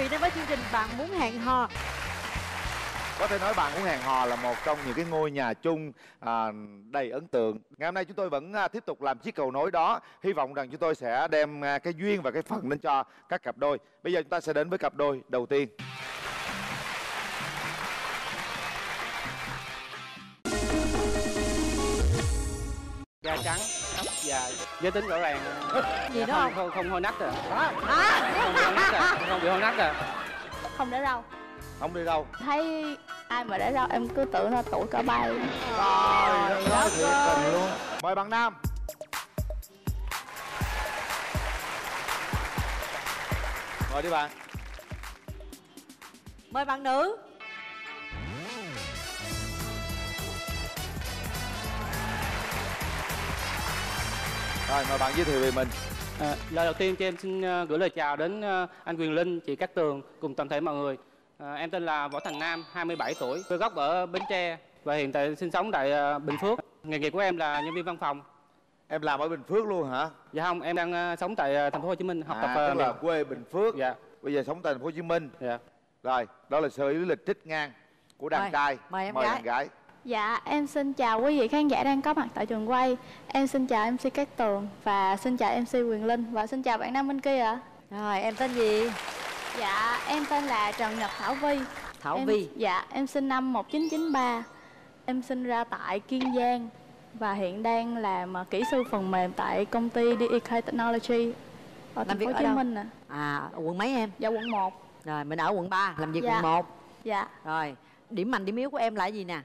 vị đến với chương trình Bạn muốn hẹn hò. Có thể nói bạn muốn hẹn hò là một trong những cái ngôi nhà chung à, đầy ấn tượng. Ngày hôm nay chúng tôi vẫn à, tiếp tục làm chiếc cầu nối đó. Hy vọng rằng chúng tôi sẽ đem à, cái duyên và cái phần đến cho các cặp đôi. Bây giờ chúng ta sẽ đến với cặp đôi đầu tiên. da trắng tóc dài giới tính rõ ràng Gì nữa không không? không hôi nách rồi Hả? không bị hôi nách rồi không bị hôi nách rồi không để râu Không đi đâu. thấy ai mà để râu em cứ tưởng là tuổi cỡ ba luôn. Trời đất thiệt tình luôn. Mời bạn Nam. Mời đi bạn. Mời bạn nữ. Rồi mời bạn giới thiệu về mình. à, lời đầu tiên cho em xin ờ, gửi lời chào đến ờ, anh Quyền Linh chị Cát Tường cùng toàn thể mọi người À, em tên là Võ Thành Nam 27 tuổi quê gốc ở Bến Tre và hiện tại sinh sống tại ờ, Bình Phước nghề nghiệp của em là nhân viên văn phòng Em làm ở Bình Phước luôn hả? dạ không em đang sống tại thành phố Hồ Chí Minh học à, tập tức là quê Bình Phước. dạ Bây giờ sống tại thành phố Hồ Chí Minh. dạ Rồi, đó là sơ lý lịch trích ngang của đàn Rồi, trai. mời em mời gái. đàn gái. Dạ em xin chào quý vị khán giả đang có mặt tại trường quay. Em xin chào MC Cát Tường và xin chào MC Quyền Linh và xin chào bạn nam bên kia ạ. Rồi em tên gì? Dạ em tên là Trần Nhật Thảo Vi. Thảo em, Vi. Dạ em sinh năm 1993. Em sinh ra tại Kiên Giang và hiện đang làm kỹ sư phần mềm tại công ty DEK Technology ở thành phố Hồ Chí đâu? Minh nè. À ở quận mấy em? Dạ quận 1. Rồi mình ở quận 3 làm việc Dạ. quận 1. Dạ. Rồi, điểm mạnh điểm yếu của em là gì nè?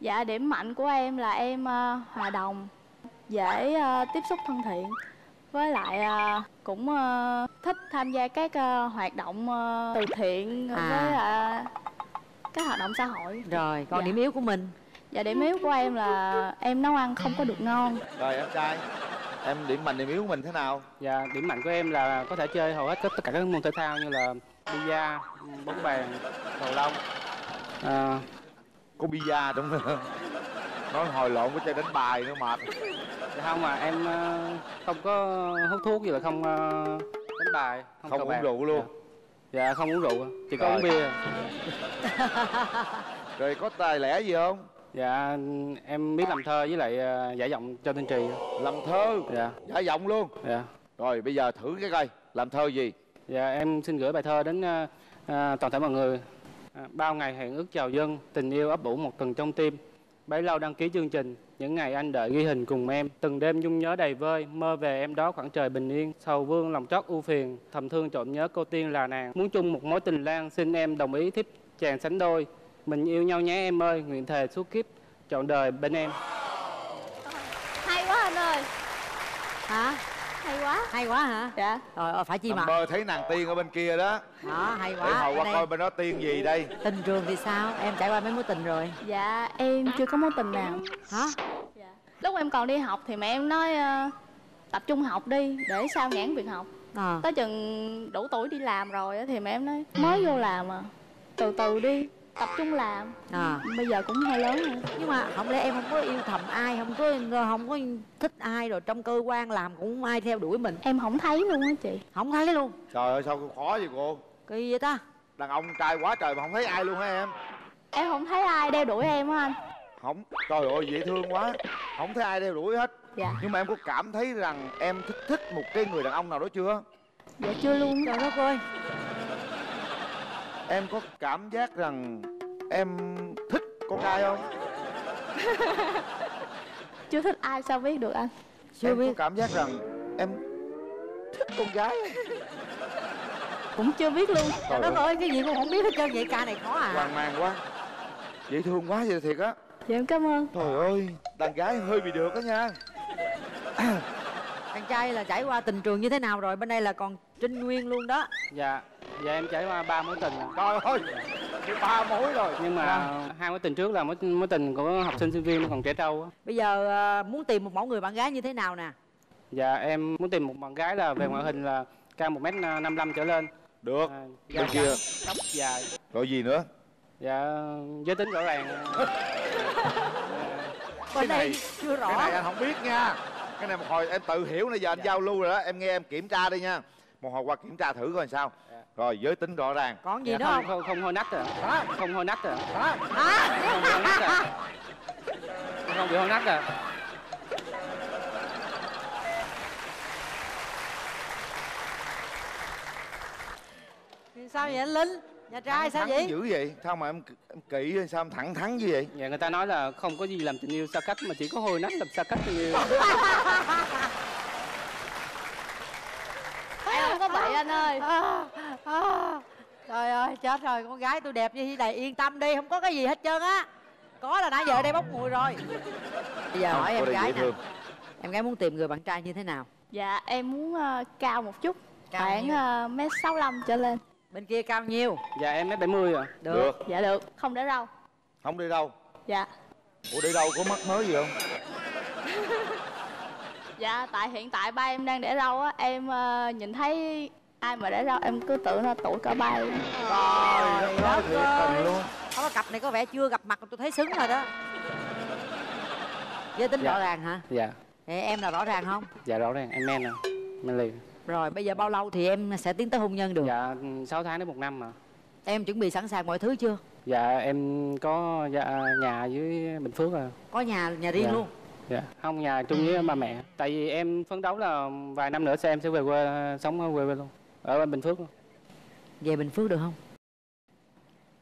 Dạ điểm mạnh của em là em ờ, hòa đồng, dễ ờ, tiếp xúc thân thiện với lại ờ, cũng thích tham gia các hoạt động từ thiện À. với các hoạt động xã hội. Rồi, còn Dạ. điểm yếu của mình? Dạ điểm yếu của em là em nấu ăn không có được ngon. Rồi em trai. Em điểm mạnh điểm yếu của mình thế nào? Dạ, điểm mạnh của em là có thể chơi hầu hết tất cả các môn thể thao như là bia, bóng bàn, cầu lông. À, Có bia trong đó. Nói hồi lộn với chơi đánh bài nữa mệt. không mà em ờ, không có hút thuốc gì là không ờ, đánh bài, không, Không uống bạc. rượu luôn. Dạ, dạ, không uống rượu, chỉ có uống bia. Rồi có tài lẻ gì không? Dạ, em biết làm thơ với lại ờ, giải giọng cho thanh trì. Làm thơ, Dạ, giả giọng luôn. dạ. Rồi bây giờ thử cái coi, làm thơ gì? Dạ, em xin gửi bài thơ đến ờ, toàn thể mọi người. À, bao ngày hẹn ước chào dân, tình yêu ấp ủ một tầng trong tim. Bấy lâu đăng ký chương trình, những ngày anh đợi ghi hình cùng em. Từng đêm nhung nhớ đầy vơi, mơ về em đó khoảng trời bình yên. Sầu vương lòng trót ưu phiền, thầm thương trộm nhớ cô tiên là nàng. Muốn chung một mối tình lan, xin em đồng ý thiếp chàng sánh đôi. Mình yêu nhau nhé em ơi, nguyện thề suốt kiếp, trọn đời bên em. Hay quá anh ơi, Hả? Hay quá. Hay quá hả? Dạ. Rồi, phải chi mà. mơ thấy nàng tiên ở bên kia đó. Đó, hay Để quá. hồi qua Ở đây, coi bên đó tiên gì đây. Tình trường thì sao? Em trải qua mấy mối tình rồi. Dạ em chưa có mối tình nào. Hả? Dạ. Lúc em còn đi học thì mẹ em nói ờ, tập trung học đi để sao nhãn việc học. Ờ. tới chừng đủ tuổi đi làm rồi á thì mẹ em nói mới vô làm mà từ từ đi tập trung làm À. bây giờ cũng hơi lớn rồi nhưng mà không lẽ em không có yêu thầm ai không có không có thích ai rồi trong cơ quan làm cũng không ai theo đuổi mình em không thấy luôn á chị không thấy luôn Trời ơi sao khó vậy cô? kỳ vậy ta Đàn ông trai quá trời mà không thấy ai luôn hả em? em không thấy ai đeo đuổi em á anh Không, trời ơi dễ thương quá. Không thấy ai đeo đuổi hết. dạ Nhưng mà em có cảm thấy rằng em thích thích một cái người đàn ông nào đó chưa? dạ chưa luôn trời đất ơi Em có cảm giác rằng em thích con trai không? chưa thích ai sao biết được anh? Chưa em biết. Có cảm giác rằng em thích con gái. Cũng chưa biết luôn. Trời đất ơi, cái gì cũng không biết hết trơn vậy ca này khó à. Hoang mang quá. Dễ thương quá vậy thiệt á. Dạ em cảm ơn. Trời ơi, đàn gái hơi bị được đó nha. Thằng trai là trải qua tình trường như thế nào rồi? Bên đây là còn trinh nguyên luôn đó. Dạ, dạ em trải qua ba mối tình rồi. Trời ơi, cái ba mối rồi. Nhưng mà hai mối tình trước là mối mối tình của học sinh sinh viên còn trẻ trâu á. Bây giờ à, muốn tìm một mẫu người bạn gái như thế nào nè? Dạ em muốn tìm một bạn gái là về ngoại hình là cao một m năm trở lên. Được, à, bên kia tóc dài Rồi gì nữa? Dạ giới tính rõ ràng. Đây này- chưa rõ. Cái này anh không biết nha. Cái này một hồi em tự hiểu nãy giờ anh giao lưu rồi đó. Em nghe em kiểm tra đi nha một hồi qua kiểm tra thử coi sao. Dạ. rồi giới tính rõ ràng. Còn gì Dạ, nữa không, không? không không hôi nách rồi. Không hôi nách rồi. Hả? Không bị hôi nách rồi. Không bị hôi nách rồi. Sao vậy anh linh? Nhà trai sao Thẳng vậy? dữ vậy? Sao mà em, em hay sao em thẳng thắn như vậy? Dạ người ta nói là không có gì làm tình yêu xa cách mà chỉ có hôi nách làm xa cách tình yêu em không có bị anh ơi. À, à. trời ơi chết rồi con gái tôi đẹp như thế này yên tâm đi không có cái gì hết trơn á. Có là nãy giờ ở đây bốc mùi rồi. Bây giờ Không, hỏi em gái nè. em gái muốn tìm người bạn trai như thế nào? Dạ em muốn ờ, cao một chút Cao khoảng ờ, mét sáu lăm trở lên. Bên kia cao nhiêu? Dạ em mét bảy mươi rồi được, dạ được. Không để râu không đi đâu. Dạ. Ủa đi đâu? Có mắc mới gì không? Dạ tại hiện tại ba em đang để râu á. Em ờ, nhìn thấy ai mà để râu em cứ tưởng là tuổi cỡ ba em trời đất ơi. tình luôn Không, cái cặp này có vẻ chưa gặp mặt tôi thấy xứng rồi đó. Giới tính Dạ. rõ ràng hả? Dạ. Ê, em là rõ ràng không? Dạ rõ ràng. Em men rồi. Men liền. Rồi bây giờ bao lâu thì em sẽ tiến tới hôn nhân được? Dạ 6 tháng đến một năm mà. Em chuẩn bị sẵn sàng mọi thứ chưa? Dạ em có dạ, nhà dưới bình phước rồi có nhà nhà riêng Dạ. luôn? Dạ. Không nhà chung với ba mẹ. Tại vì em phấn đấu là vài năm nữa sẽ em sẽ về quê sống ở quê quê luôn ở bên bình phước về bình phước được không?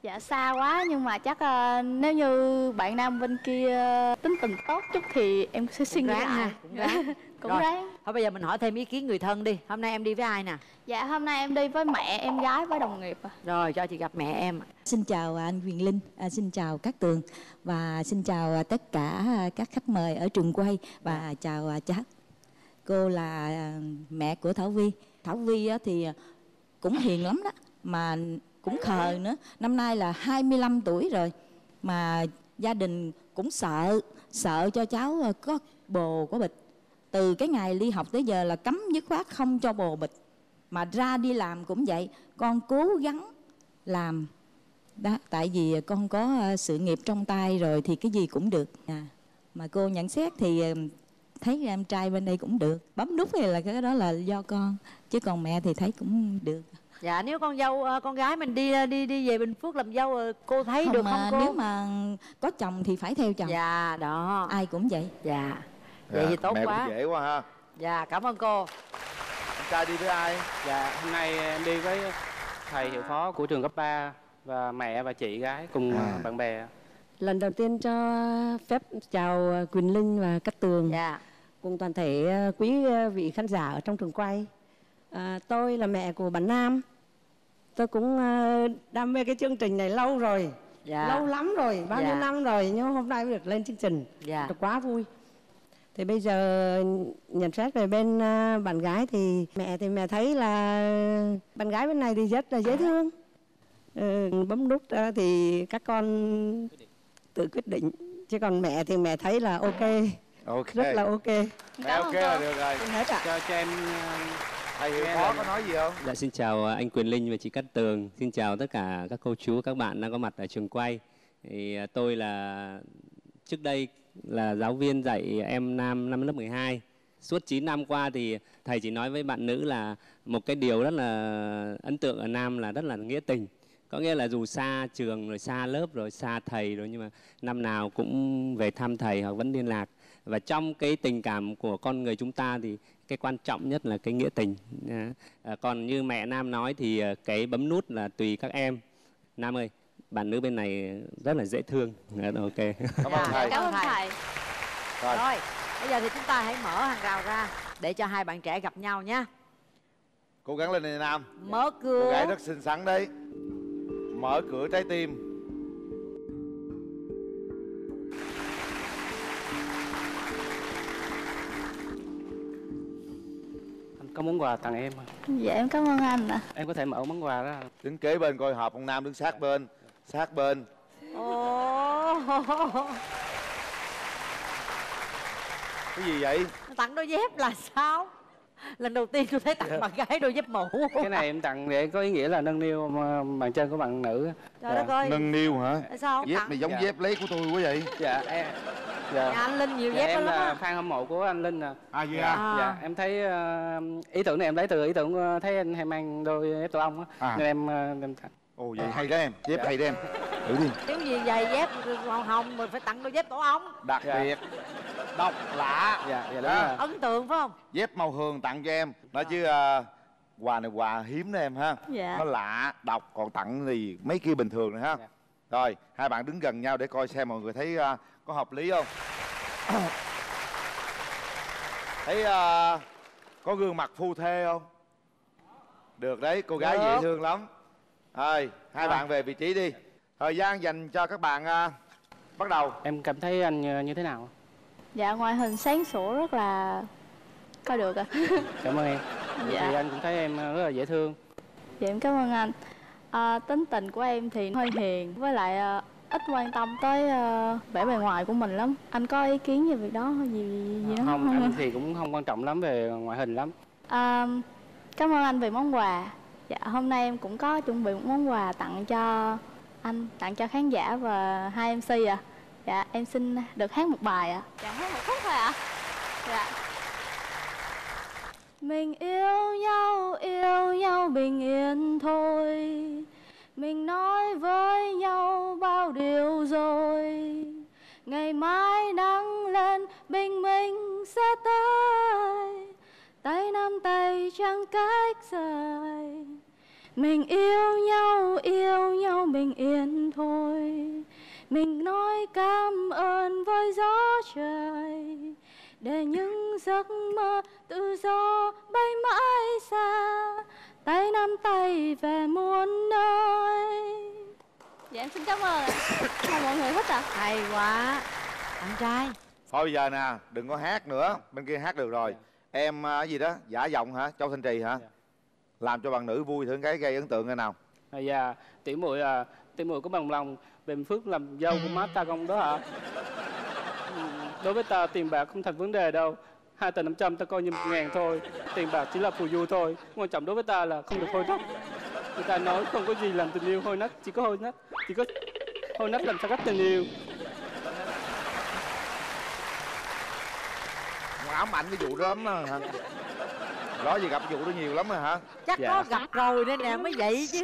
Dạ xa quá nhưng mà chắc ờ, nếu như bạn nam bên kia tính tình tốt chút thì em sẽ suy nghĩ lại. cũng ráng. Cũng Rồi. ráng. thôi bây giờ mình hỏi thêm ý kiến người thân đi. Hôm nay em đi với ai nè? Dạ hôm nay em đi với mẹ em gái với đồng nghiệp à. rồi cho chị gặp mẹ em. Xin chào anh Quyền Linh, à, xin chào các tường. Và xin chào à, tất cả à, các khách mời ở trường quay. Và chào à, cháu. Cô là à, mẹ của Thảo Vi. Thảo Vi á, thì à, cũng hiền lắm đó mà cũng khờ nữa. Năm nay là 25 tuổi rồi mà gia đình cũng sợ sợ cho cháu à, có bồ có bịch. Từ cái ngày ly học tới giờ là cấm dứt khoát không cho bồ bịch. Mà ra đi làm cũng vậy, con cố gắng làm đó tại vì con có à, sự nghiệp trong tay rồi thì cái gì cũng được à, mà cô nhận xét thì thấy em trai bên đây cũng được bấm nút thì là cái đó là do con chứ còn mẹ thì thấy cũng được. Dạ nếu con dâu ờ, con gái mình đi ờ, đi đi về bình phước làm dâu ờ, cô thấy được không mà cô? nếu mà có chồng thì phải theo chồng. Dạ đó. Ai cũng vậy. Dạ. Vậy thì tốt mẹ quá. cũng dễ quá ha. Dạ cảm ơn cô. Anh trai đi với ai? Dạ hôm nay em đi với thầy hiệu phó của trường cấp 3 và mẹ và chị gái cùng À. bạn bè. Lần đầu tiên cho phép chào Quỳnh Linh và Cát Tường. Dạ cùng toàn thể ờ, quý ờ, vị khán giả ở trong trường quay. À, tôi là mẹ của bạn Nam. Tôi cũng đam mê cái chương trình này lâu rồi, dạ lâu lắm rồi, bao nhiêu Dạ. năm rồi nhưng hôm nay mới được lên chương trình. dạ Tôi quá vui. Thì bây giờ nhận xét về bên bạn gái thì mẹ thì mẹ thấy là bạn gái bên này thì rất là dễ thương. Ừ, bấm nút thì các con tự quyết định chứ còn mẹ thì mẹ thấy là ok ok rất là ok mẹ Cảm ok là được rồi Xin hết ạ cho cho em ờ, thầy hiệu phó là- có nói gì không Dạ xin chào à, anh Quyền Linh và chị Cát Tường. Xin chào tất cả các cô chú các bạn đang có mặt ở trường quay. Thì à, tôi là trước đây là giáo viên dạy em nam năm lớp 12. Suốt 9 năm qua thì thầy chỉ nói với bạn nữ là một cái điều rất là ấn tượng ở nam là rất là nghĩa tình. Có nghĩa là dù xa trường rồi xa lớp rồi xa thầy rồi nhưng mà năm nào cũng về thăm thầy hoặc vẫn liên lạc. Và trong cái tình cảm của con người chúng ta thì cái quan trọng nhất là cái nghĩa tình. À, còn như mẹ Nam nói thì à, cái bấm nút là tùy các em. Nam ơi, bạn nữ bên này rất là dễ thương. Dạ, ok. cảm Dạ. ơn thầy cảm ơn thầy. Rồi. rồi bây giờ thì chúng ta hãy mở hàng rào ra để cho hai bạn trẻ gặp nhau nhé cố gắng lên này nam mở cô cửa gái rất xinh xắn đấy mở cửa trái tim có món quà tặng em không? dạ em cảm ơn anh ạ. Em có thể mở món quà đó. Đứng kế bên coi họp ông nam đứng sát bên sát bên. Ồ. Cái gì vậy? Tặng đôi dép là sao? Lần đầu tiên tôi thấy tặng bạn gái đôi dép mũ cái này em tặng để có ý nghĩa là nâng niu mà bàn chân của bạn nữ. Trời đất ơi. Nâng niu hả? Tại sao dép tặng? này giống Dạ. dép lấy của tôi quá vậy. Dạ em dạ. Nhà anh linh nhiều dạ, dép em lắm là á. fan hâm mộ của anh linh nè à vậy dạ, à? dạ. Em thấy ờ, ý tưởng này em lấy từ ý tưởng ờ, thấy anh hay mang đôi dép tổ ong á. À. nên em ờ, em tặng. ồ vậy hay đó em. Dép Dạ. hay đó em. Thử đi. Nếu gì giày dép màu hồng mình phải tặng đôi dép tổ ong. Đặc Dạ. biệt. Độc lạ. Dạ dạ đúng À. ấn tượng phải không? Dép màu hường tặng cho em. Nói chứ à, quà này quà hiếm đó em ha. Dạ. nó lạ độc còn tặng thì mấy kia bình thường rồi ha. Dạ. rồi hai bạn đứng gần nhau để coi xem mọi người thấy à, có hợp lý không thấy à, có gương mặt phu thê không được đấy cô gái Được. dễ thương lắm thôi hai Rồi. bạn về vị trí đi thời gian dành cho các bạn à, bắt đầu em cảm thấy anh ờ, như thế nào Dạ ngoại hình sáng sủa rất là coi được ạ. cảm ơn em Dạ. thì anh cũng thấy em ờ, rất là dễ thương Dạ em cảm ơn anh. À, tính tình của em thì hơi hiền với lại à, ít quan tâm tới à, vẻ bề ngoài của mình lắm. Anh có ý kiến về việc đó gì gì đó không không? anh thì cũng không quan trọng lắm về ngoại hình lắm À, cảm ơn anh về món quà. Dạ hôm nay em cũng có chuẩn bị một món quà tặng cho anh, tặng cho khán giả và hai MC ạ. Dạ em xin được hát một bài ạ. Dạ hát một khúc thôi ạ. Dạ. Mình yêu nhau, yêu nhau bình yên thôi mình nói với nhau bao điều rồi. Ngày mai nắng lên bình minh sẽ tới. Tay nắm tay chẳng cách rời. Mình yêu nhau, yêu nhau bình yên thôi. Mình nói cảm ơn với gió trời. Để những giấc mơ tự do bay mãi xa. Tay nắm tay về muôn nơi dạ em xin cảm ơn ạ. Mong mọi người thích ạ? Hay quá. Anh trai. Thôi bây giờ nè đừng có hát nữa. Bên kia hát được rồi. Em à, cái gì đó giả giọng hả? Châu thanh trì hả? Dạ. làm cho bạn nữ vui thử cái gây ấn tượng cái nào? À, dạ. Tiểu muội à tiểu muội có bằng lòng bền phước làm dâu của má ta không đó hả? Ừ, đối với ta tiền bạc không thành vấn đề đâu. Hai tờ năm trăm ta coi như một ngàn thôi. Tiền bạc chỉ là phù du thôi. Quan trọng đối với ta là không được hôi nách người ta nói không có gì làm tình yêu hôi nách chỉ có hôi nách chỉ có hôi nách làm sao cách tình yêu. Ám ảnh cái vụ đó lắm đó hả? Đó gì gặp vụ đó nhiều lắm rồi hả? Chắc Dạ. có gặp rồi nên nè mới vậy chứ.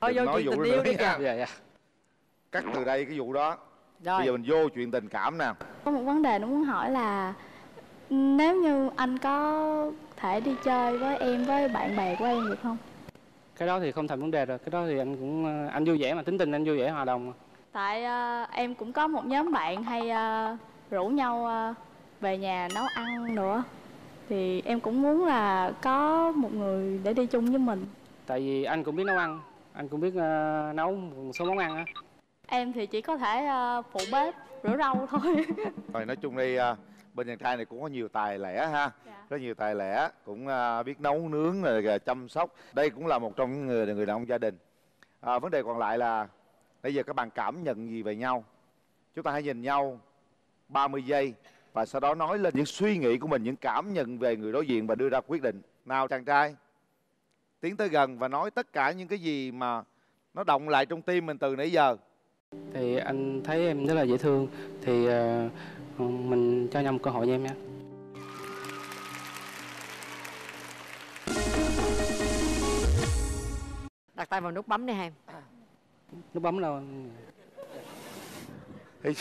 Thôi vô nói chuyện vụ tình yêu đi kìa. Dạ dạ cắt từ đây cái vụ đó. Bây giờ rồi mình vô chuyện tình cảm nè. Có một vấn đề nó muốn hỏi là nếu như anh có thể đi chơi với em với bạn bè của em được không? Cái đó thì không thành vấn đề rồi. Cái đó thì anh cũng ờ, anh vui vẻ mà tính tình anh vui vẻ hòa đồng mà. tại ờ, em cũng có một nhóm bạn hay ờ, rủ nhau ờ, về nhà nấu ăn nữa. Thì em cũng muốn là có một người để đi chung với mình. Tại vì anh cũng biết nấu ăn. Anh cũng biết ờ, nấu một số món ăn á. Em thì chỉ có thể ờ, phụ bếp rửa rau thôi. Rồi nói chung đi à, bên chàng trai này cũng có nhiều tài lẻ ha. Dạ. rất nhiều tài lẻ cũng à, biết nấu nướng rồi chăm sóc. Đây cũng là một trong những người người đàn ông gia đình. À, vấn đề còn lại là bây giờ các bạn cảm nhận gì về nhau? Chúng ta hãy nhìn nhau 30 giây và sau đó nói lên những suy nghĩ của mình những cảm nhận về người đối diện và đưa ra quyết định. Nào chàng trai tiến tới gần và nói tất cả những cái gì mà nó động lại trong tim mình từ nãy giờ. Thì anh thấy em rất là dễ thương. Thì ờ, mình cho nhau một cơ hội nha em nha. Đặt tay vào nút bấm đi em nút bấm đâu thì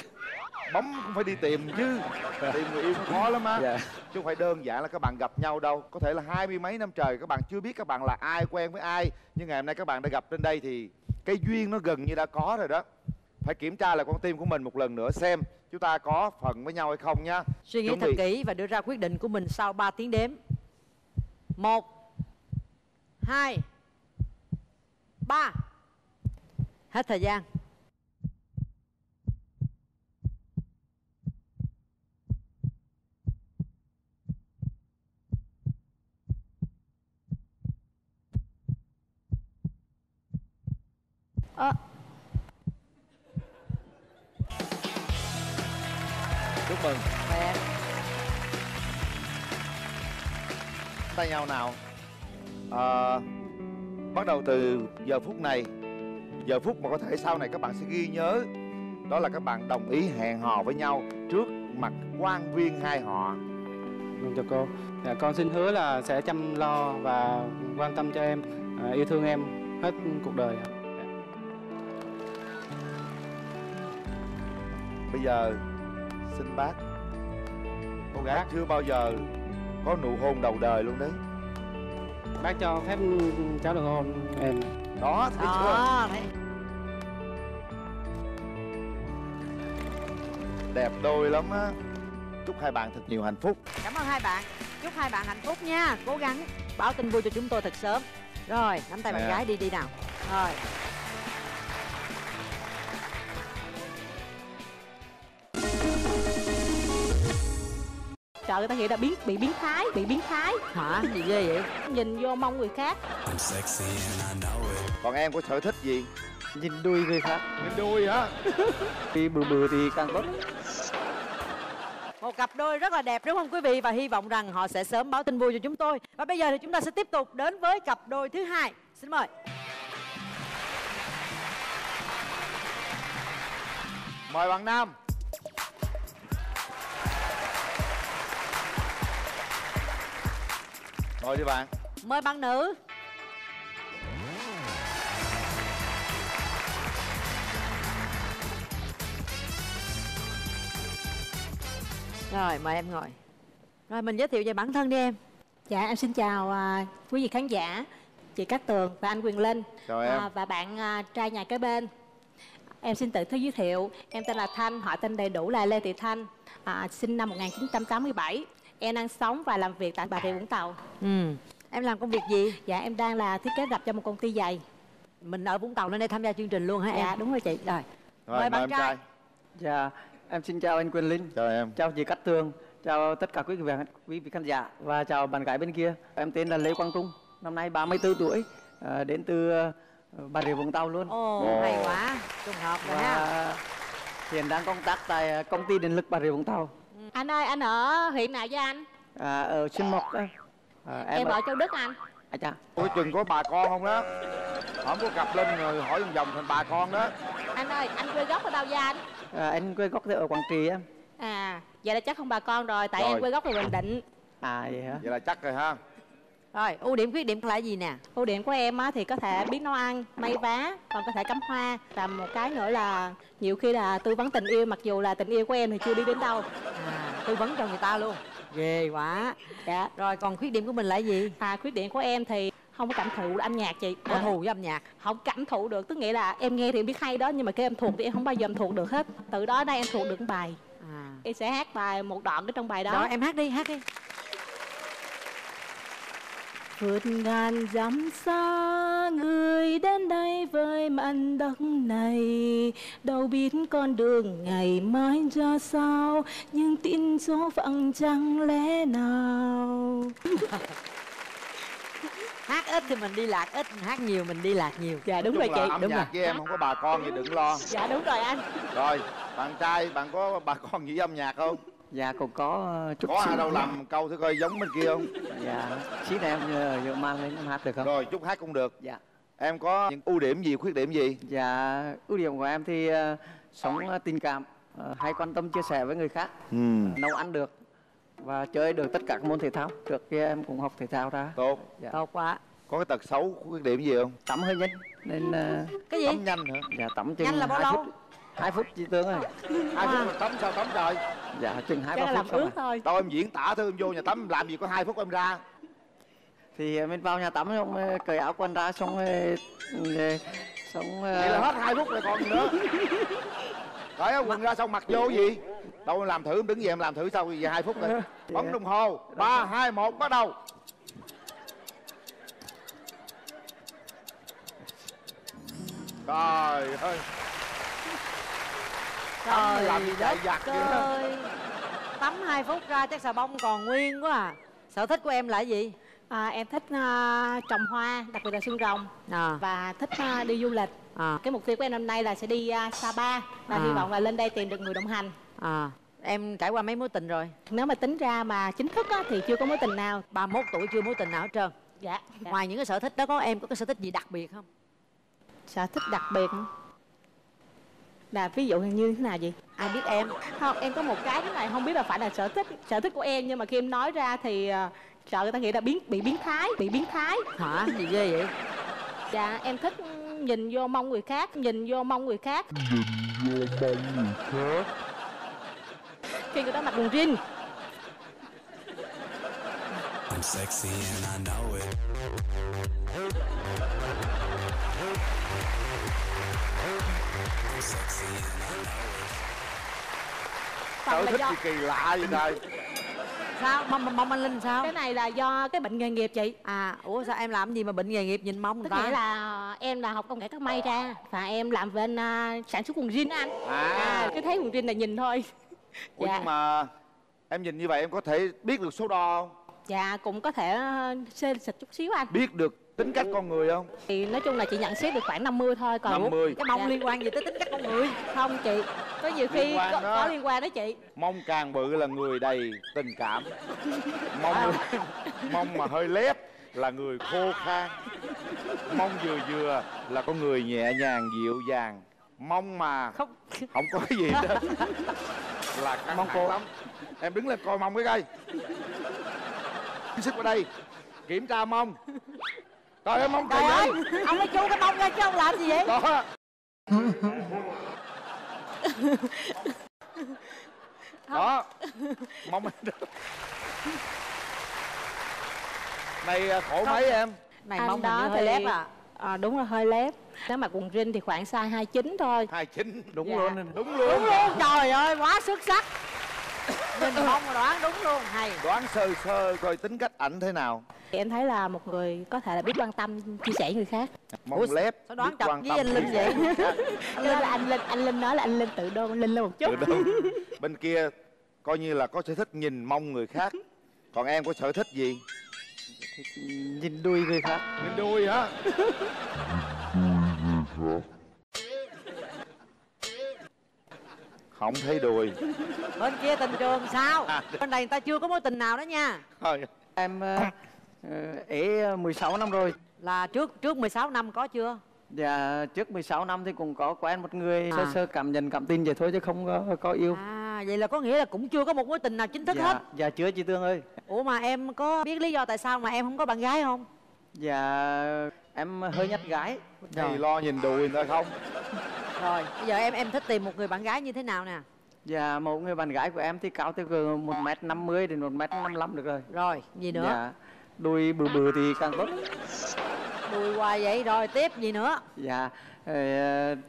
bấm cũng phải đi tìm chứ. Tìm người yêu cũng khó lắm á. Dạ. Chứ không phải đơn giản là các bạn gặp nhau đâu. Có thể là hai mươi mấy năm trời các bạn chưa biết các bạn là ai quen với ai. Nhưng ngày hôm nay các bạn đã gặp trên đây thì cái duyên nó gần như đã có rồi đó phải kiểm tra lại con tim của mình một lần nữa xem chúng ta có phần với nhau hay không nhá. Suy nghĩ Chuẩn thật bị. kỹ và đưa ra quyết định của mình sau 3 tiếng đếm. Một hai ba. Hết thời gian. Ờ, chúc mừng Khỏe. tay nhau nào Ờ, bắt đầu từ giờ phút này giờ phút mà có thể sau này các bạn sẽ ghi nhớ đó là các bạn đồng ý hẹn hò với nhau trước mặt quan viên hai họ Vâng, chào cô. Dạ, con xin hứa là sẽ chăm lo và quan tâm cho em, à, yêu thương em hết cuộc đời. ạ. bây giờ xin bác. Cô gái. chưa bao giờ có nụ hôn đầu đời luôn đấy. Bác cho phép cháu được hôn em. đó thấy chưa? thấy. Đẹp đôi lắm á. Chúc hai bạn thật nhiều hạnh phúc. Cảm ơn hai bạn. Chúc hai bạn hạnh phúc nha. Cố gắng báo tin vui cho chúng tôi thật sớm. Rồi nắm tay bạn Dạ. gái đi đi nào. Rồi Trời người ta nghĩ là biến bị biến thái, bị biến thái. hả? Gì ghê vậy? Nhìn vô mông người khác. còn em có sở thích gì? Nhìn đuôi người khác. Nhìn đuôi hả? Đi bự bự thì càng tốt một cặp đôi rất là đẹp đúng không quý vị? Và hy vọng rằng họ sẽ sớm báo tin vui cho chúng tôi. Và bây giờ thì chúng ta sẽ tiếp tục đến với cặp đôi thứ hai. Xin mời. Mời bạn nam ngồi đi bạn. Mời bạn nữ. Rồi mời em ngồi. Rồi mình giới thiệu về bản thân đi em. Dạ em xin chào à, quý vị khán giả, chị Cát Tường và anh Quyền Linh. Chào em. À, và bạn à, trai nhà kế bên. Em xin tự giới thiệu, em tên là Thanh, họ tên đầy đủ là Lê Thị Thanh, à, sinh năm 1987. Em đang sống và làm việc tại Bà Rịa Vũng Tàu. ừ. Em làm công việc gì? Dạ em đang là thiết kế rập cho một công ty giày. mình ở vũng tàu lên đây tham gia chương trình luôn hả Dạ em đúng rồi chị. rồi. Rồi mời bạn em trai. trai. Dạ em xin chào anh Quyền Linh. Chào em. Chào chị Cát Tường. Chào tất cả quý vị quý vị khán giả. Và chào bạn gái bên kia. Em tên là Lê Quang Trung. Năm nay 34 tuổi à, đến từ ờ, Bà Rịa Vũng Tàu luôn. Ồ Ồ. hay quá. Trùng hợp rồi ha. và hiện đang công tác tại công ty điện lực Bà Rịa Vũng Tàu Anh ơi, anh ở huyện nào với anh? à, ở Xuyên Mộc à, Em, ở ở Châu Đức anh. à, chà. có chừng có bà con không đó không có cặp lên rồi hỏi vòng vòng thành bà con đó Anh ơi, anh quê gốc ở đâu vậy anh? À, anh quê gốc thì ở Quảng Trị em À, vậy là chắc không bà con rồi, tại Rồi. em quê gốc ở Bình Định. à vậy hả vậy là chắc rồi ha rồi ưu điểm khuyết điểm là gì nè Ưu điểm của em á, thì có thể biết nấu ăn, may vá, còn có thể cắm hoa. Và một cái nữa là nhiều khi là tư vấn tình yêu, mặc dù là tình yêu của em thì chưa đi đến đâu. à, tư vấn cho người ta luôn ghê quá Dạ. rồi còn khuyết điểm của mình là gì À, khuyết điểm của em thì không có cảm thụ âm nhạc chị. À, thù với âm nhạc không cảm thụ được, tức nghĩa là em nghe thì em biết hay đó, nhưng mà khi em thuộc thì em không bao giờ em thuộc được hết. Từ đó đây em thuộc được bài. à Em sẽ hát bài một đoạn ở trong bài đó. rồi em hát đi hát đi Vượt ngàn dặm xa người đến đây với mảnh đất này. Đâu biết con đường ngày mai ra sao Nhưng tin số phận chẳng lẽ nào? Hát ít thì mình đi lạc ít hát nhiều mình đi lạc nhiều. Dạ đúng rồi chị âm đúng nhạc rồi. với em không có bà con gì đừng lo. Dạ đúng rồi anh. Rồi bạn trai bạn có bà con gì với âm nhạc không dạ cũng có ờ, chút có ai đâu làm câu thử coi giống bên kia không? Dạ xí này em nhờ giờ mang lên em hát được không? Rồi chút hát cũng được. Dạ. Em có những ưu điểm gì khuyết điểm gì? Dạ ưu điểm của em thì ờ, sống ờ, tình cảm ờ, hay quan tâm chia sẻ với người khác ừ. nấu ăn được và chơi được tất cả các môn thể thao. Trước kia em cũng học thể thao ra. Tốt. Dạ. tốt quá. Có cái tật xấu khuyết điểm gì không? Tắm hơi nhanh nên ờ, cái gì? Tắm nhanh hả? Dạ tắm nhanh là bao lâu phút hai phút chị tướng ơi. Hai phút mà tắm sao tắm trời? Dạ chừng hai ba phút xong thôi. Đâu em diễn tả thôi em vô nhà tắm làm gì có hai phút em ra. Thì ờ, mình vào nhà tắm xong ờ, cởi áo quần ra xong ờ, xong vậy là hết hai phút rồi còn gì nữa. Cởi áo quần ra xong mặc vô gì? Đâu em làm thử em đứng về em làm thử sau về hai phút rồi. Bấm đồng hồ. Ba hai một bắt đầu. Trời ơi Tắm làm gì vậy? đó. ơi. Tắm hai phút ra chắc xà bông còn nguyên quá à. Sở thích của em là gì? À, Em thích ờ, trồng hoa, đặc biệt là xuân rồng. À. Và thích ờ, đi du lịch. À. Cái mục tiêu của em năm nay là sẽ đi uh, Sapa. Và À. hy vọng là lên đây tìm được người đồng hành. À. Em trải qua mấy mối tình rồi? Nếu mà tính ra mà chính thức á, thì chưa có mối tình nào. 31 tuổi chưa mối tình nào hết trơn. Dạ, dạ. ngoài những cái sở thích đó có em có cái sở thích gì đặc biệt không? Sở thích đặc biệt là ví dụ như thế nào gì ai biết em? Không em có một cái thế này không biết là phải là sở thích sở thích của em nhưng mà khi em nói ra thì ờ, sợ người ta nghĩ là biến bị biến thái bị biến thái. Hả? Gì ghê vậy? Dạ em thích nhìn vô mông người khác. Nhìn vô mông người khác. Khi người ta mặc quần jean. I'm sexy and I know it. I'm sexy and I know it. sở phần là thích do gì kỳ lạ vậy trời? Sao? Mong mong, mong anh linh sao? Cái này là do cái bệnh nghề nghiệp chị. À ủa sao em làm gì mà bệnh nghề nghiệp nhìn mông người ta? nghĩa là em là học công nghệ các may ra và em làm bên à, sản xuất quần jean anh. À. cứ thấy quần jean là nhìn thôi. Ủa dạ. nhưng mà em nhìn như vậy em có thể biết được số đo không? Dạ cũng có thể xê xịt chút xíu anh. Biết được tính cách con người không? Thì nói chung là chị nhận xét được khoảng 50 thôi còn 50. cái mông Dạ. liên quan gì tới tính cách con người? Không chị. Có nhiều khi Liên quan có, đó. có liên quan đó chị. Mông càng bự là người đầy tình cảm. Mông mông mà hơi lép là người khô khan. Mông vừa vừa là con người nhẹ nhàng dịu dàng. Mông mà không. không có cái gì đó là căng Mông cô. lắm. Em đứng lên coi mông cái coi. Sức vào đây. Kiểm tra mông coi em mông trời ơi vậy. ông ấy chu cái mông ra chứ ông làm gì vậy? Đó đó mong này à, khổ mấy em? Này mông đó hơi thì- lép à à, đúng là hơi lép. Nếu mà quần jean thì khoảng size 29 thôi. Hai chín. Đúng Dạ. luôn. Đúng đúng luôn luôn trời ơi quá xuất sắc nhìn mà đoán đúng luôn hay. Đoán sơ sơ coi tính cách ảnh thế nào. Thì em thấy là một người có thể là biết quan tâm chia sẻ người khác. Mông Ủa, lép sao đoán quan với tâm anh Linh vậy? Cho nên là anh linh anh linh nói là anh linh tự đôn anh linh lên một chút. Bên kia coi như là có sở thích nhìn mông người khác. Còn em có sở thích gì? Nhìn đuôi người khác. Nhìn đuôi hả không thấy đùi bên kia tình trường sao? À. bên này người ta chưa có mối tình nào đó nha. Thôi. Em ờ, ờ, ế 16 năm rồi. Là trước trước 16 năm có chưa? Dạ trước 16 năm thì cũng có quen một người sơ À. sơ cảm nhận cảm tin vậy thôi chứ không có, có yêu. À vậy là có nghĩa là cũng chưa có một mối tình nào chính thức hết. dạ, dạ chưa chị Tương ơi. Ủa mà em có biết lý do tại sao mà em không có bạn gái không? Dạ em hơi nhát gái. Thì lo nhìn đùi người ta không rồi bây giờ em em thích tìm một người bạn gái như thế nào nè? Dạ một người bạn gái của em thì cao từ một m 50 đến một m 55 được rồi. Rồi gì nữa? Dạ đuôi bự bự thì càng tốt. Đùi hoài vậy rồi tiếp gì nữa? Dạ ờ,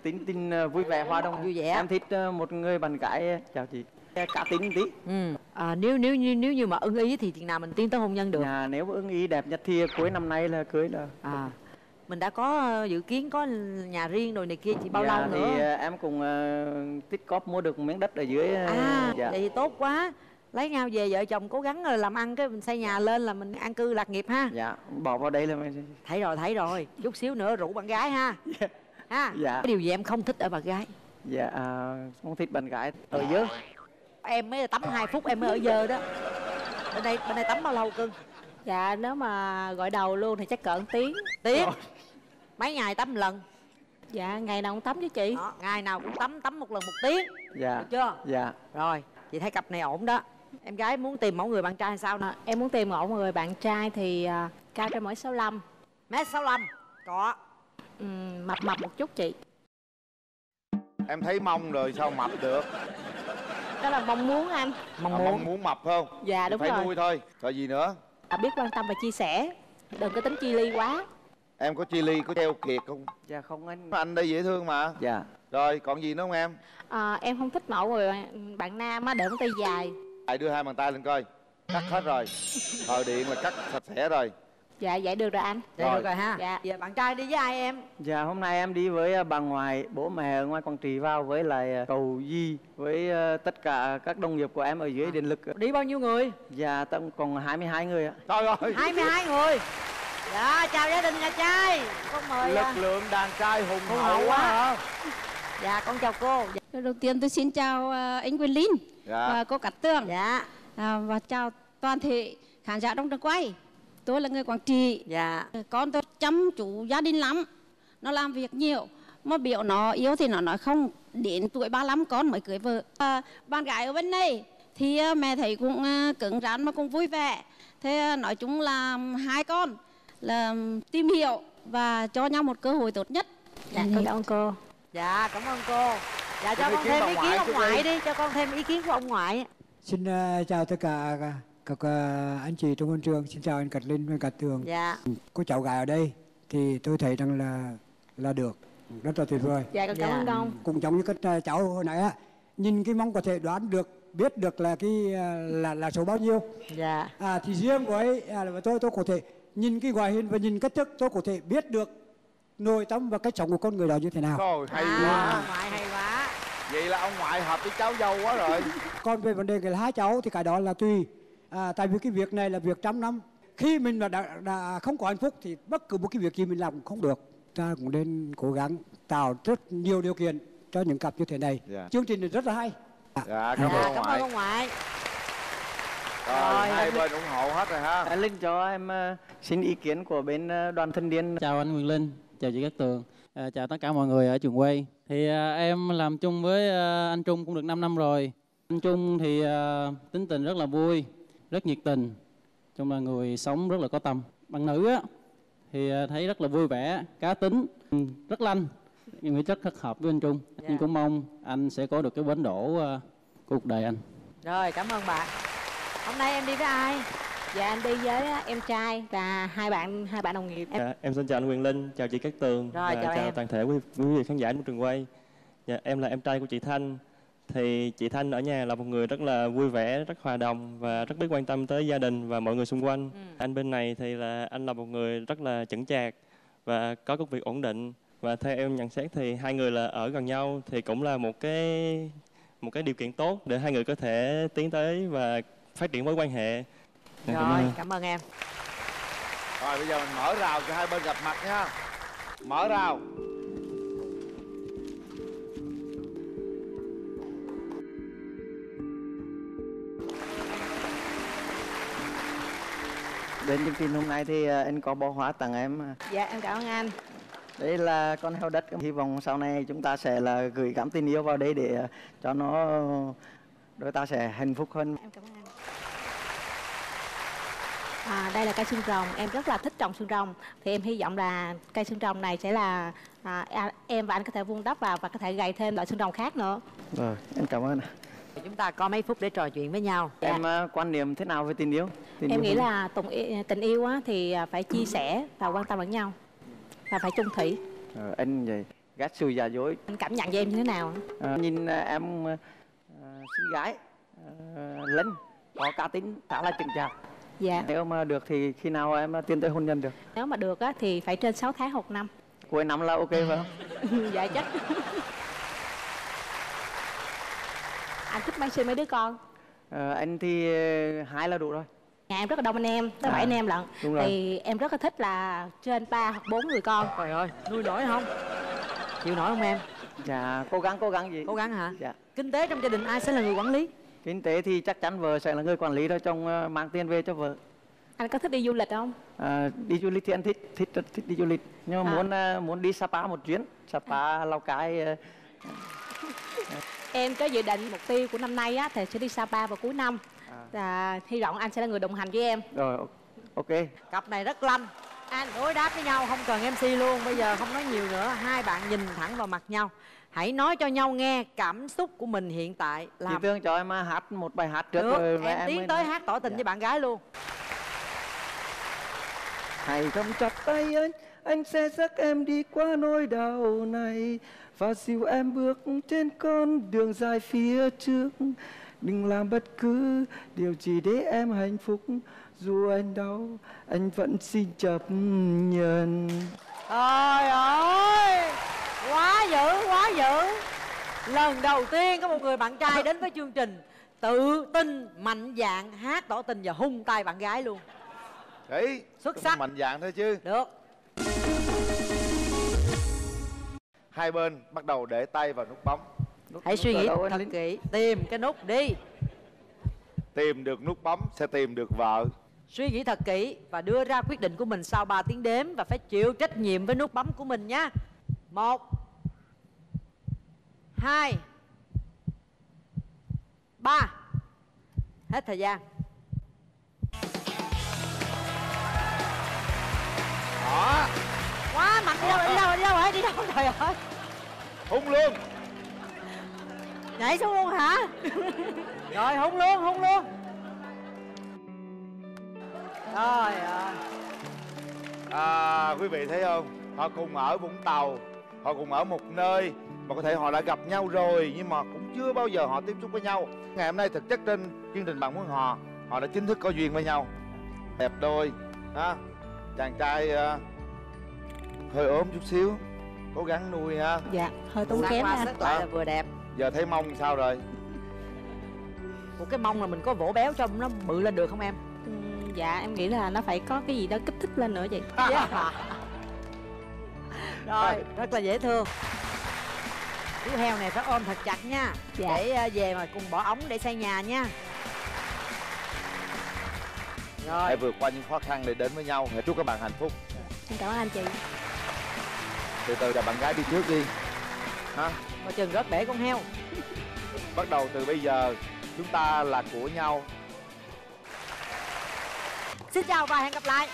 tính tính ờ, vui vẻ hòa đồng Vui vẻ. Em thích ờ, một người bạn gái chào chị cá tính tí. Ừ à, nếu nếu như nếu như mà ưng ý thì chừng nào mình tiến tới hôn nhân được? Dạ nếu ưng ý đẹp nhất thì cuối năm nay là cưới là à mình đã có ờ, dự kiến có nhà riêng rồi này kia chỉ bao dạ, lâu nữa? thì ờ, em cũng ờ, tích cóp mua được một miếng đất ở dưới à dạ. vậy thì tốt quá. Lấy nhau về vợ chồng cố gắng rồi làm ăn cái mình xây nhà lên là mình an cư lạc nghiệp ha. Dạ bỏ vào đây là mình thấy rồi thấy rồi. Chút xíu nữa rủ bạn gái ha. Ha. Dạ. cái điều gì em không thích ở bạn gái? Dạ à, không thích bạn gái ở dưới. Em mới tắm 2 phút em mới ở dơ đó. Bên đây bên đây tắm bao lâu cưng? Dạ nếu mà gọi đầu luôn thì chắc cỡ tiếng. Tiếng mấy ngày tắm lần? Dạ ngày nào cũng tắm với chị. Đó, ngày nào cũng tắm tắm một lần một tiếng. Dạ được chưa? dạ. Rồi chị thấy cặp này ổn đó. Em gái muốn tìm mẫu người bạn trai sao nè? À, em muốn tìm mẫu người bạn trai thì à, cao trên mỗi 65 mét sáu có. Ừm, mập mập một chút chị. Em thấy mông rồi sao mập được? Đó là mong muốn anh. Mong à, muốn. mong muốn mập không? Dạ Thì đúng phải rồi. nuôi thôi. Rồi gì nữa? À, biết quan tâm và chia sẻ. Đừng có tính chi ly quá em có chi ly có treo kiệt không? Dạ không anh. Anh đây dễ thương mà. Dạ. Rồi còn gì nữa không em? À, em không thích mẫu người bạn, bạn nam á để ngón tay dài. Lại đưa hai bàn tay lên coi. Cắt hết rồi. Thời điện là cắt sạch sẽ rồi. Dạ vậy được rồi anh. Vậy Rồi. được rồi. ha. Dạ. giờ bạn trai đi với ai em? Dạ hôm nay em đi với à, bà ngoại bố mẹ ở ngoài quảng trị vào với lại à, cầu di với à, tất cả các đồng nghiệp của em ở dưới điện lực. Đi bao nhiêu người? Dạ tổng cộng 22 người ạ. Trời ơi. 22 người dạ chào gia đình nhà trai. Con mời lực à. lượng đàn trai hùng Hùng hậu quá hả? Dạ con chào cô. Lời đầu tiên tôi xin chào à, anh Quyền Linh dạ. và cô Cát Tường. Dạ. À, và chào toàn thể khán giả trong trường quay. Tôi là người Quảng Trị. dạ. Con tôi chăm chú gia đình lắm. Nó làm việc nhiều. Mà biểu nó yêu thì nó nói không. Đến tuổi 35 con mới cưới vợ. À, bạn gái ở bên này thì à, mẹ thấy cũng à, cứng rắn mà cũng vui vẻ. Thế nói chung là hai con là tìm hiểu và cho nhau một cơ hội tốt nhất Dạ, con cảm ơn cô. Dạ, cảm ơn cô. Dạ, cho con thêm ý kiến ông ngoại đi. đi, cho con thêm ý kiến của ông ngoại. Xin ờ, chào tất cả các ờ, anh chị trong quân trường, xin chào anh Cát Linh và Cát Tường. Dạ. Có cháu gái ở đây thì tôi thấy rằng là là được, rất là tuyệt vời. Dạ, con cảm ơn ông. Cũng giống như các ờ, cháu hồi nãy á, nhìn cái mong có thể đoán được biết được là cái là là số bao nhiêu. Dạ. À thì riêng của ấy à, tôi tôi có thể nhìn cái ngoại hình và nhìn cách thức tôi có thể biết được nội tâm và cách sống của con người đó như thế nào. Rồi, hay À, quá ông ngoại hay quá. Vậy là ông ngoại hợp với cháu dâu quá rồi Còn về vấn đề cái hai cháu thì cái đó là tùy. À, tại vì cái việc này là việc trăm năm. Khi mình mà đã, đã không có hạnh phúc thì bất cứ một cái việc gì mình làm cũng không được. Ta cũng nên cố gắng tạo rất nhiều điều kiện cho những cặp như thế này. Dạ. Chương trình này rất là hay. Dạ, cảm ơn Dạ, ông cảm ơn ông ngoại. Rồi, hai bên ủng hộ hết rồi ha Anh Linh cho em ờ, xin ý kiến của bên ờ, đoàn thanh niên Chào anh Quyền Linh, chào chị Cát Tường, à, chào tất cả mọi người ở trường quay. Thì à, em làm chung với à, anh Trung cũng được 5 năm rồi. Anh Trung thì à, tính tình rất là vui, rất nhiệt tình, chung là người sống rất là có tâm. Bạn nữ á, thì à, thấy rất là vui vẻ, cá tính, ừ, rất lanh. Em nghĩ rất rất hợp với anh Trung. Nhưng cũng mong anh sẽ có được cái bến đỗ à, của cuộc đời anh. Rồi, cảm ơn bạn. Hôm nay em đi với ai? Dạ, anh đi với em trai và hai bạn hai bạn đồng nghiệp. Em Dạ, em xin chào anh Quyền Linh, chào chị Cát Tường Rồi, và chào chào em. toàn thể quý, quý vị khán giả của trường quay. Dạ, em là em trai của chị Thanh. Thì chị Thanh ở nhà là một người rất là vui vẻ, rất hòa đồng và rất biết quan tâm tới gia đình và mọi người xung quanh. Anh bên này thì là anh là một người rất là chững chạc và có công việc ổn định và theo em nhận xét thì hai người là ở gần nhau thì cũng là một cái một cái điều kiện tốt để hai người có thể tiến tới và phát triển mối quan hệ. Dạ, cảm Rồi, ơn. cảm ơn em. Rồi bây giờ mình mở rào cho hai bên gặp mặt nha Mở rào đến chương trình hôm nay thì ờ, anh có bó hoa tặng em ờ, dạ em cảm ơn anh. đây là con heo đất hy vọng sau này chúng ta sẽ là gửi gắm tình yêu vào đây để ờ, cho nó đôi ta sẽ hạnh phúc hơn Em cảm ơn anh. À, đây là cây xương rồng, em rất là thích trồng xương rồng. Thì em hy vọng là cây xương rồng này sẽ là à, à, em và anh có thể vun đắp vào và có thể gầy thêm loại xương rồng khác nữa. Rồi em cảm ơn Chúng ta có mấy phút để trò chuyện với nhau. em ờ, quan niệm thế nào về tình yêu? Tình Em yêu nghĩ là tình yêu, tình yêu á, thì à, phải chia sẻ và quan tâm lẫn nhau Và phải chung thủy. Ờ, anh vậy ghét sự giả dối. Anh cảm nhận về em như thế nào? Ờ, nhìn ờ, em ờ, xinh gái uh, Linh có cá tính khá là chững chạc Dạ. Nếu mà được thì khi nào em ờ, tiến tới hôn nhân được? Nếu mà được á, thì phải trên 6 tháng một năm. Cuối năm là ok phải không? Dạ chắc. Anh thích mang sinh mấy đứa con? Ờ, anh thì ờ, hai là đủ rồi. Nhà em rất là đông anh em, tới À, bảy anh em lận. đúng rồi. Thì em rất là thích là trên ba hoặc bốn người con. Trời ơi, nuôi nổi không? Chịu nổi không em? dạ cố gắng cố gắng gì? Cố gắng hả? dạ. Kinh tế trong gia đình ai sẽ là người quản lý? Kinh tế thì chắc chắn vợ sẽ là người quản lý thôi chồng ờ, mang tiền về cho vợ. Anh có thích đi du lịch không? À, đi du lịch thì anh thích thích thích đi du lịch. Nhưng mà À. muốn ờ, muốn đi Sapa một chuyến Sapa Lào Cai Em có dự định mục tiêu của năm nay á, thì sẽ đi Sapa vào cuối năm. Và hy vọng anh sẽ là người đồng hành với em. Rồi ok. Cặp này rất lanh. Anh đối đáp với nhau không cần MC luôn. Bây giờ không nói nhiều nữa. Hai bạn nhìn thẳng vào mặt nhau Hãy nói cho nhau nghe cảm xúc của mình hiện tại chị làm Tương cho em hát một bài hát trước được rồi và em tiến mới tới hát tỏ tình với bạn gái luôn. Hãy cầm chặt tay anh, anh sẽ dắt em đi qua nỗi đau này Và dìu em bước trên con đường dài phía trước. Đừng làm bất cứ điều gì để em hạnh phúc Dù anh đau, anh vẫn xin chấp nhận. Trời ơi Quá dữ, quá dữ. Lần đầu tiên có một người bạn trai đến với chương trình Tự tin, mạnh dạn Hát tỏ tình và hung tay bạn gái luôn. Đấy Xuất sắc. Mạnh dạng thôi chứ. Được. Hai bên bắt đầu để tay vào nút bấm Hãy suy nghĩ thật kỹ. Tìm cái nút đi. Tìm được nút bấm sẽ tìm được vợ. Suy nghĩ thật kỹ Và đưa ra quyết định của mình sau 3 tiếng đếm Và phải chịu trách nhiệm với nút bấm của mình nhé Một hai. Ba. Hết thời gian. Đó. Quá mạnh đi đâu đi đâu đi đâu rồi đi đâu trời ơi hung luôn. Nhảy xuống luôn hả? Rồi hung luôn hung luôn. Trời ơi. À, quý vị thấy không? Họ cùng ở vũng tàu họ cùng ở một nơi mà có thể họ đã gặp nhau rồi nhưng mà cũng chưa bao giờ họ tiếp xúc với nhau. Ngày hôm nay thực chất trên chương trình bạn muốn hò họ đã chính thức có duyên với nhau. Đẹp đôi ha? Chàng trai ờ, hơi ốm chút xíu cố gắng nuôi ha? Dạ hơi tốn kém anh sức lại là vừa đẹp. Giờ thấy mông sao rồi? Ủa cái mông là mình có vỗ béo cho nó bự lên được không em? Ừ, dạ em nghĩ là nó phải có cái gì đó kích thích lên nữa vậy. Yeah. rồi rất là dễ thương chú heo này phải ôm thật chặt nha. Dạ. để ờ, về mà cùng bỏ ống để xây nhà nha. Rồi. Hãy vượt qua những khó khăn để đến với nhau. Hãy chúc các bạn hạnh phúc. Em cảm ơn anh chị. Từ từ là bạn gái đi trước đi. Ha? Mà chừng rớt bể con heo. Bắt đầu từ bây giờ chúng ta là của nhau. Xin chào và hẹn gặp lại